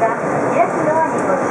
¿verdad? Y no.